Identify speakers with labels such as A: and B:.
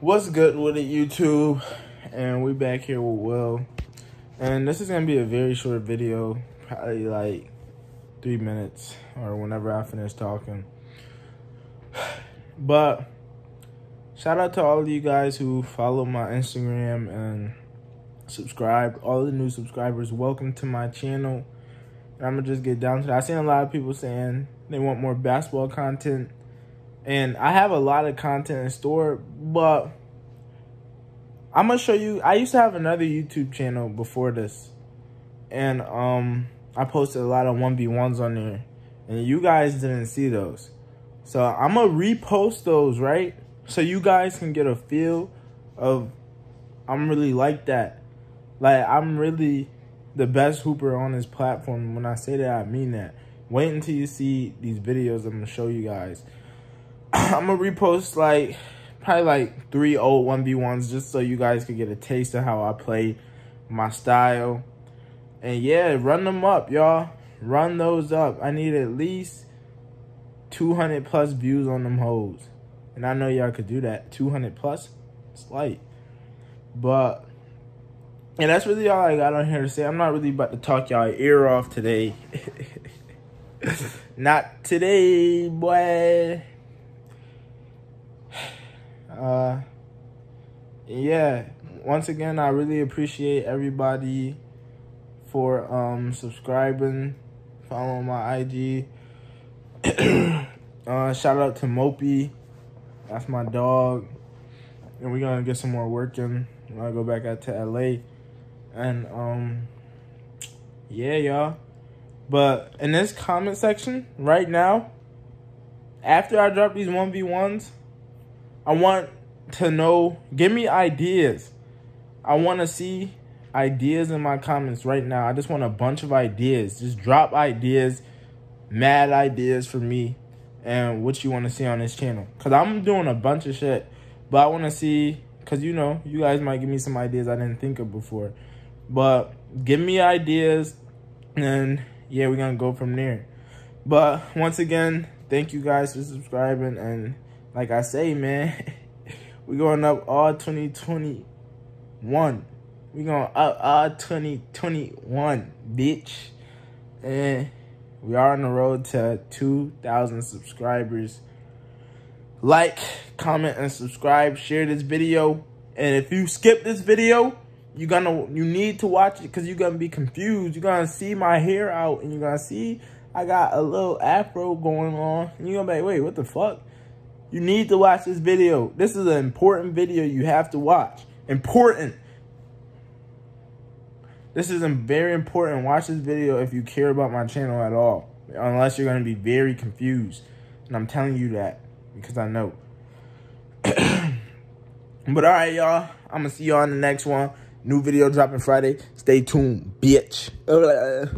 A: What's good with it, YouTube? And we back here with Will. And this is gonna be a very short video, probably like three minutes or whenever I finish talking. But shout out to all of you guys who follow my Instagram and subscribe. All the new subscribers, welcome to my channel. And I'm gonna just get down to that. I've seen a lot of people saying they want more basketball content. And I have a lot of content in store, but I'm gonna show you. I used to have another YouTube channel before this, and um, I posted a lot of one v ones on there, and you guys didn't see those. So I'm gonna repost those, right? So you guys can get a feel of I'm really like that. Like I'm really the best hooper on this platform. When I say that, I mean that. Wait until you see these videos I'm gonna show you guys. I'm gonna repost like probably like three old 1v1s just so you guys can get a taste of how I play my style. And yeah, run them up, y'all. Run those up. I need at least 200 plus views on them hoes. And I know y'all could do that. 200 plus, it's light. But, and that's really all I got on here to say. I'm not really about to talk y'all ear off today. not today, boy uh, yeah, once again, I really appreciate everybody for um subscribing, following my IG. uh, shout out to Mopey, that's my dog, and we're gonna get some more work in when I go back out to LA, and um, yeah, y'all. But in this comment section right now, after I drop these one v ones I want to know, give me ideas. I want to see ideas in my comments right now. I just want a bunch of ideas. Just drop ideas, mad ideas for me and what you want to see on this channel. Because I'm doing a bunch of shit, but I want to see, because you know, you guys might give me some ideas I didn't think of before. But give me ideas, and yeah, we're going to go from there. But once again, thank you guys for subscribing and like I say, man, we going up all 2021. We going up all 2021, bitch. And we are on the road to 2,000 subscribers. Like, comment, and subscribe. Share this video. And if you skip this video, you're gonna you need to watch it because you're gonna be confused. You're gonna see my hair out and you're gonna see I got a little afro going on. And you're gonna be like, wait, what the fuck? You need to watch this video. This is an important video you have to watch. Important. This is very important. Watch this video if you care about my channel at all. Unless you're going to be very confused. And I'm telling you that because I know. but alright, y'all. I'm going to see y'all in the next one. New video dropping Friday. Stay tuned, bitch.